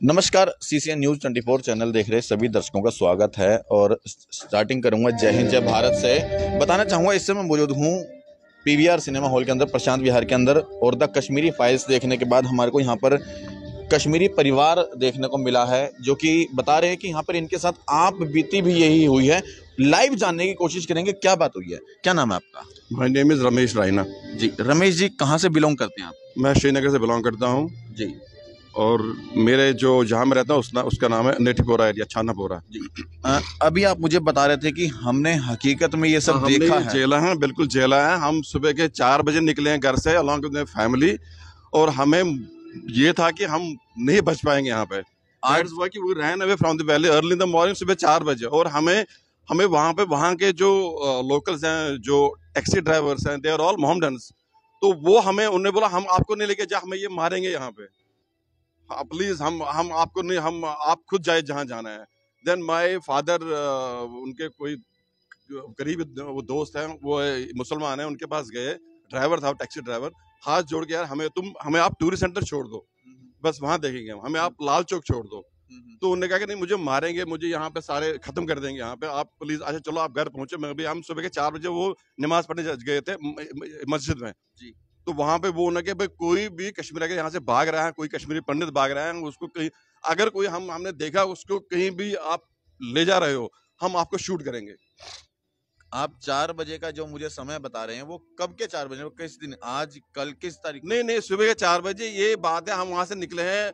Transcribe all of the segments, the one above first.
नमस्कार CCN news 24 channel देख रहे सभी दर्शकों का स्वागत है और स्टार्टिंग करूँगा जय हिंद, जय भारत से। बताना चाहूँगा, इससे मैं मौजूद हूँ पीवीआर सिनेमा हॉल के अंदर, प्रशांत विहार के अंदर और द कश्मीरी फाइल्स देखने के बाद हमारे को यहाँ पर कश्मीरी परिवार देखने को मिला है जो कि बता रहे हैं कि यहाँ पर इनके साथ आप बीती भी यही हुई है। लाइव जानने की कोशिश करेंगे क्या बात हुई है? क्या नाम है आपका? My name is Ramesh Raina ji Ramesh ji कहाँ से बिलोंग करते हैं आप? मैं श्रीनगर से बिलोंग करता हूँ। जी। और मेरे जो जहाँ मैं रहता हूँ उसका उसका नाम है नेठीपोरा एरिया छानापोरा। जी। अ, अभी आप मुझे बता रहे थे कि हमने हकीकत में ये सब हाँ, देखा है। जेला है बिल्कुल जेला है। हम सुबह के चार बजे निकले हैं घर से अलॉन्ग विद फैमिली और हमें ये था कि हम नहीं बच पाएँगे यहाँ पे। आज हुआ कि वो ran away from the valley early in the morning सुबह चार बजे। और हमें हमें वहाँ पे, वहाँ के जो लोकल्स हैं, जो टैक्सी ड्राइवर्स हैं दे आर ऑल मोहम्मडन्स तो वो हमें उन्होंने बोला, हम आपको नहीं लेके जा, हमें ये मारेंगे यहाँ पे। हाँ प्लीज़ हम हम आपको नहीं, हम, आप खुद जाए जहाँ जाना है। देन माय फादर उनके कोई गरीब वो दोस्त हैं, वो मुसलमान हैं, उनके पास गए। ड्राइवर था टैक्सी ड्राइवर हाथ जोड़ के यार हमें तुम हमें आप टूरिस्ट सेंटर छोड़ दो। बस वहाँ देखेंगे हम। हमें आप लाल चौक छोड़ दो। तो उन्होंने कहा कि नहीं मुझे मारेंगे मुझे यहाँ पे सारे खत्म कर देंगे यहाँ पे। आप प्लीज़ अच्छा चलो आप घर पहुँचे। मैं भी हम सुबह के चार बजे वो नमाज़ पढ़ने गए थे मस्जिद में। जी। तो वहाँ पे वो उन्होंने भाई कोई भी कश्मीर अगर यहाँ से भाग रहा है कोई कश्मीरी पंडित भाग रहा है उसको कहीं अगर कोई हम हमने देखा उसको कहीं भी आप ले जा रहे हो हम आपको शूट करेंगे। आप चार बजे का जो मुझे समय बता रहे हैं वो कब के चार बजे? वो किस दिन? आज कल किस तारीख नहीं नहीं सुबह के चार बजे ये बात है हम वहाँ से निकले हैं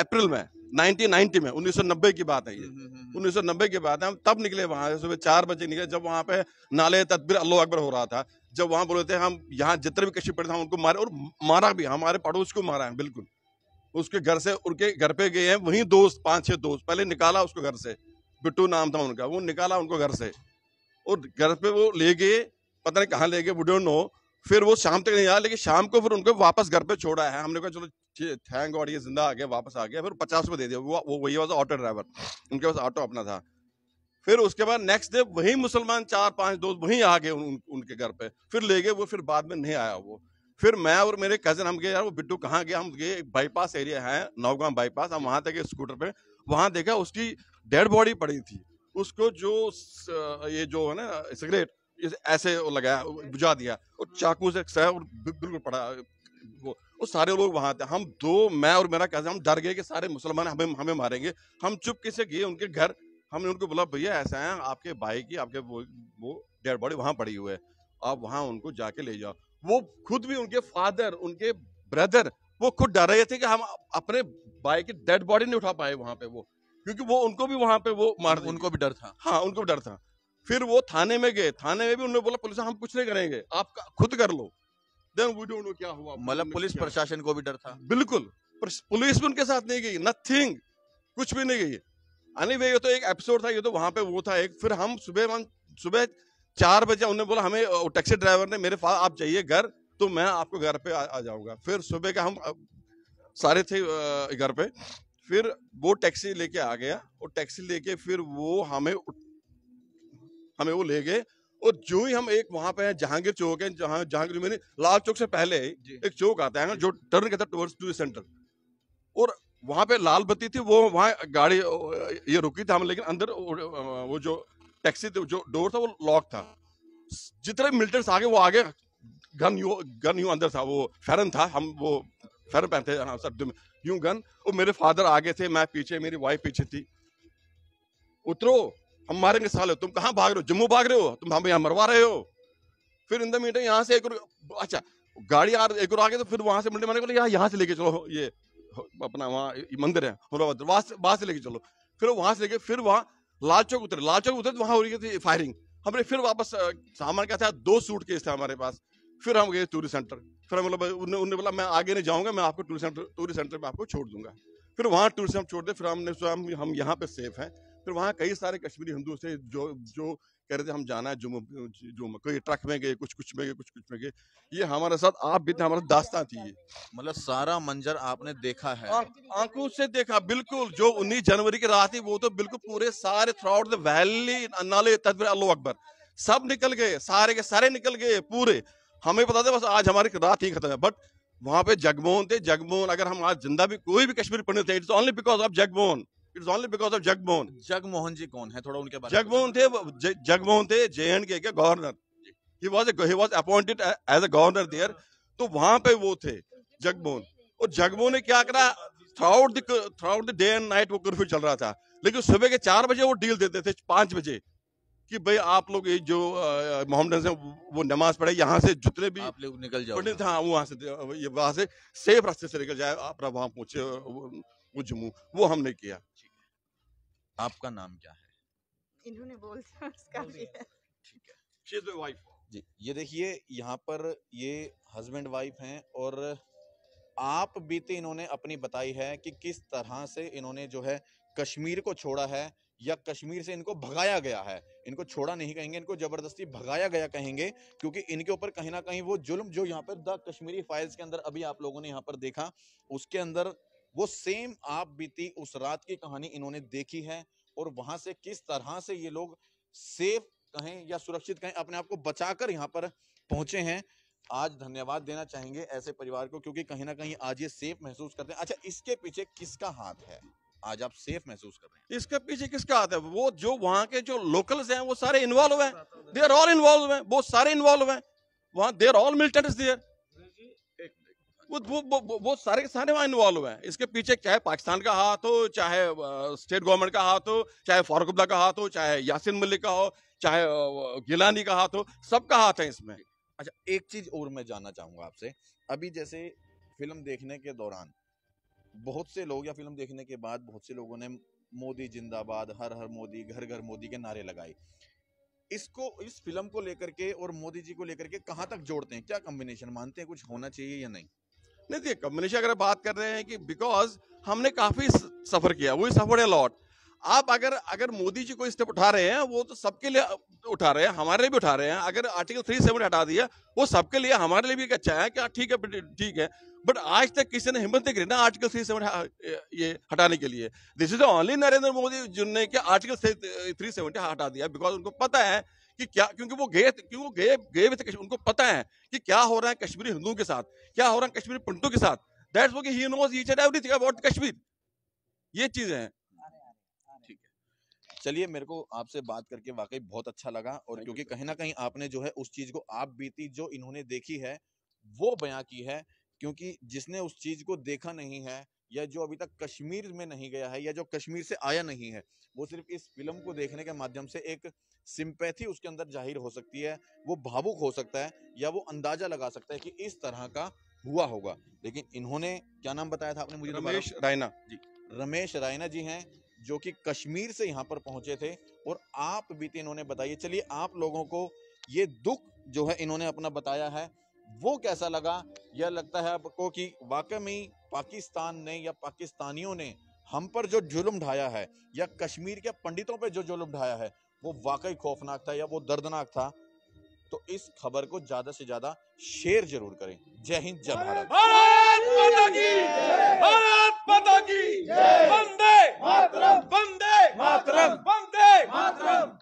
अप्रैल में 1990 में 1990 की बात है ये। हम्म, हम्म, हम्म। 1990 के बाद हम तब निकले वहाँ से सुबह चार बजे निकले जब वहाँ पे नाले तदबीर अल्लाह अकबर हो रहा था जब वहाँ बोले थे हम यहाँ जितने भी कश्मीर पड़े थे उनको मारे और मारा भी हमारे पड़ोस को मारा है बिल्कुल। उसके घर से उनके घर पे गए हैं वही दोस्त पाँच छह दोस्त पहले निकाला उसको घर से बिट्टू नाम था उनका वो निकाला उनको घर से। और घर पे वो ले गए पता नहीं कहाँ ले गए वो नो फिर वो शाम तक नहीं आया लेकिन शाम को फिर उनको वापस घर पे छोड़ा है। हमने कहा चलो थैंक गॉड ये ज़िंदा आ गया वापस आ गया। फिर पचास रुपये दे दिया। वो वो वही वाज ऑटो ड्राइवर उनके पास ऑटो अपना था। फिर उसके बाद नेक्स्ट डे वही मुसलमान चार पाँच दोस्त वहीं आ गए उन, उन, उनके घर पे। फिर ले गए वो फिर बाद में नहीं आया वो। फिर मैं और मेरे कज़न हम गए यार वो बिट्टू कहाँ गया? हम गए बाईपास एरिया है नौगांव बाईपास हम वहाँ तक स्कूटर पे। वहाँ देखा उसकी डेड बॉडी पड़ी थी। उसको जो स- ये जो है ना सिगरेट ऐसे लगाया बुझा दिया और चाकू से सह और बिल्कुल पड़ा वो वो सारे लोग वहाँ थे। हम दो मैं और मेरा कज़न हम डर गए कि सारे मुसलमान हमें हमें मारेंगे। हम चुपके से गए उनके घर। हमने उनको बोला भैया ऐसा है आपके भाई की आपके वो वो डेड बॉडी वहाँ पड़ी हुई है। आप वहाँ उनको जाके ले जाओ। वो खुद भी उनके फादर उनके ब्रदर वो खुद डर रहे थे कि हम अपने भाई की डेड बॉडी नहीं उठा पाए वहाँ पे वो। क्योंकि वो उनको भी वहाँ पे वो मार उनको भी डर था। हाँ उनको भी डर था। फिर वो थाने में गए। थाने में भी उन्होंने बोला पुलिस हम कुछ नहीं करेंगे। आप खुद कर लो। देन वी डोंट नो क्या हुआ। मतलब पुलिस प्रशासन को भी डर था। बिल्कुल। पुलिस भी उनके साथ नहीं गई। नथिंग कुछ भी नहीं गई। एनीवे ये तो एक एपिसोड था। ये तो वहाँ पे वो था। एक फिर हम सुबह हम सुबह चार बजे उन्होंने बोला हमें टैक्सी ड्राइवर ने मेरे पास आप जाइए घर तो मैं आपको घर पे आ, आ जाऊँगा। फिर सुबह का हम सारे थे घर पे। फिर वो टैक्सी लेके आ गया और टैक्सी लेके फिर वो हमें हमें वो ले गए और जो ही हम एक वहाँ पे है जहांगीर चौक है जहाँ जहांगीर मैंने लाल चौक से पहले एक चौक आता है जो टर्न करता है टुवर्ड्स टूरिस्ट सेंटर और वहाँ पे लाल बत्ती थी वो वहाँ गाड़ी ये रुकी थी हम लेकिन अंदर वो जो टैक्सी थी जो डोर था वो लॉक था। जितने मिलिटेंट्स आगे वो आगे गन यू गन यूँ अंदर था वो फेरन था हम वो फेरन पहनते हाँ सर्दी में। यूँ गन? और मेरे फादर आगे थे, मैं पीछे, मेरी वाइफ पीछे थी। उतरो, हम मारेंगे साले, तुम कहाँ भाग रहे हो? जम्मू भाग रहे हो? तुम हमें यहाँ मरवा रहे हो? फिर इन द मीटर यहाँ से एक और अच्छा गाड़ी आ, एक और आगे तो फिर वहाँ से मिलने मैंने यहाँ यहाँ से लेके चलो ये अपना वहाँ मंदिर है वहाँ से वहाँ से लेके चलो। फिर वहाँ से लेके, फिर वहाँ लाल चौक उतरे, लाल चौक उतरे तो वहाँ हो रही थी फायरिंग हमने फिर वापस सामान क्या था? दो सूट केस थे हमारे पास। फिर हम गए टूरिस्ट सेंटर फिर भाई, उन्होंने बोला मैं आगे नहीं जाऊँगा मैं आपको टूरिस्ट सेंटर टूरिस्ट सेंटर में आपको छोड़ दूँगा। फिर वहाँ टूरिस्ट हम छोड़ दे फिर हमने सोचा हम हम यहाँ पे सेफ़ हैं। फिर वहाँ कई सारे कश्मीरी हिंदू थे जो जो कह रहे थे हम जाना है जुम्मू जुम्मू कोई ट्रक में गए कुछ कुछ में गए कुछ कुछ में गए। ये हमारे साथ आप भी थे हमारा दास्तान थी ये। मतलब सारा मंजर आपने देखा है। आँखों से देखा बिल्कुल जो 19 जनवरी की रात थी वो तो बिल्कुल पूरे सारे थ्रू आउट द वैली नाले तदबीर अल्लाह अकबर सब निकल गए सारे के सारे निकल गए पूरे। हमें पता था बस आज हमारी रात ही खत्म है। बट वहाँ पे जगमोहन थे। जगमोहन अगर हम आज ज़िंदा भी कोई भी कश्मीरी पंडित थे it's only because of Jagmohan. It's only because of Jagmohan. Jagmohan ji कौन है? थोड़ा उनके बारे जगमोहन थे जगमोहन थे J and K governor. He was he was appointed as a governor there तो वहाँ पे वो थे जगमोहन। और जगमोहन ने क्या करा? Throughout the throughout the day and night वो कर्फ्यू चल रहा था। लेकिन सुबह के चार बजे वो डील देते थे पाँच बजे। कि भाई आप लोग ये जो मोहम्मद से वो नमाज़ पढ़े यहाँ से जितने भी आप लोग निकल जाओ। हाँ वहाँ से ये वहाँ से सेफ़ रास्ते से निकल जाए अपना वहाँ पहुँचे वो वो जम्मू वो हमने किया। आपका नाम क्या है? इन्होंने बोल उसका भी है। ठीक है। Wife. जी ये देखिए यहाँ पर ये हस्बैंड वाइफ हैं और आप बीते इन्होंने अपनी बताई है कि किस तरह से इन्होंने जो है कश्मीर को छोड़ा है। या कश्मीर से इनको भगाया गया है। इनको छोड़ा नहीं कहेंगे, इनको ज़बरदस्ती भगाया गया कहेंगे, क्योंकि इनके ऊपर कहीं ना कहीं वो जुल्म जो यहाँ पर द कश्मीरी फाइल्स के अंदर अभी आप लोगों ने यहाँ पर देखा, उसके अंदर वो सेम आप बीती उस रात की कहानी इन्होंने देखी है और वहाँ से किस तरह से ये लोग सेफ़ कहें या सुरक्षित कहें, अपने आप को बचाकर यहाँ पर पहुँचे हैं। आज धन्यवाद देना चाहेंगे ऐसे परिवार को, क्योंकि कहीं ना कहीं आज ये सेफ़ महसूस करते हैं। अच्छा इसके पीछे किसका हाथ है? आज आप सेफ़ महसूस कर रहे हैं। इसके पीछे किसका हाथ है? वो जो वहाँ के जो लोकल्स हैं वो सारे इन्वॉल्व हैं। दे आर ऑल इन्वॉल्व हैं। वो सारे इन्वॉल्व हैं। वहाँ they are all militants there वो वो वो, सारे के सारे वहाँ इन्वॉल्व हैं। इसके पीछे चाहे पाकिस्तान का हाथ हो चाहे स्टेट गवर्नमेंट का हाथ हो चाहे फारूक अब्दुल्ला का हाथ हो चाहे यासिन मलिक का हो चाहे गिलानी का हाथ हो सबका हाथ है इसमें। अच्छा एक चीज़ और मैं जानना चाहूँगा आपसे। अभी जैसे फ़िल्म देखने के दौरान बहुत से लोग या फ़िल्म देखने के बाद बहुत से लोगों ने मोदी जिंदाबाद हर हर मोदी घर घर मोदी के नारे लगाए। इसको इस फ़िल्म को लेकर के और मोदी जी को लेकर के कहाँ तक जोड़ते हैं? क्या कॉम्बिनेशन मानते हैं कुछ होना चाहिए या नहीं? नहीं देखिए कम्युनिस्ट अगर बात कर रहे हैं कि बिकॉज़ हमने काफ़ी सफ़र किया वो सफ़र लॉट आप अगर अगर मोदी जी को स्टेप उठा रहे हैं वो तो सबके लिए उठा रहे हैं हमारे लिए भी उठा रहे हैं। अगर आर्टिकल थ्री सेवन हटा दिया वो सबके लिए हमारे लिए भी अच्छा है कि हाँ, ठीक है ठीक है। बट आज तक किसी ने हिम्मत नहीं करी ना आर्टिकल थ्री सेवन ये हटाने के लिए। This is only Narendra Modi जिनने कि आर्टिकल थ्री सेवेंटी हटा दिया बिकॉज़ उनको पता है कि क्या क्योंकि वो गए क्योंकि वो गए गए हुए थे उनको पता है कि क्या हो रहा है कश्मीरी हिंदुओं के साथ क्या हो रहा है कश्मीरी पंडितों के साथ। दैट्स वो he knows each and everything about Kashmir. ये चीज़ें हैं। ठीक है। चलिए मेरे को आपसे बात करके वाकई बहुत अच्छा लगा और क्योंकि कहीं ना कहीं आपने जो है उस चीज़ को आप बीती जो इन्होंने देखी है वो बयां की है। क्योंकि जिसने उस चीज़ को देखा नहीं है या जो अभी तक कश्मीर में नहीं गया है या जो कश्मीर से आया नहीं है वो सिर्फ़ इस फ़िल्म को देखने के माध्यम से एक सिंपैथी उसके अंदर ज़ाहिर हो सकती है वो भावुक हो सकता है या वो अंदाज़ा लगा सकता है कि इस तरह का हुआ होगा। लेकिन इन्होंने क्या नाम बताया था आपने मुझे? रमेश रायना। जी रमेश रायना जी हैं जो कि कश्मीर से यहाँ पर पहुँचे थे और आप बीते इन्होंने बताइए। चलिए आप लोगों को ये दुख जो है इन्होंने अपना बताया है वो कैसा लगा? यह लगता है आपको कि वाकई में पाकिस्तान ने या पाकिस्तानियों ने हम पर जो जुल्म ढाया है या कश्मीर के पंडितों पर जो जुल्म ढाया है वो वाकई खौफनाक था या वो दर्दनाक था? तो इस खबर को ज़्यादा से ज़्यादा शेयर ज़रूर करें। जय हिंद जय भारत। भारत मातरम वंदे मातरम। वंदे मातरम।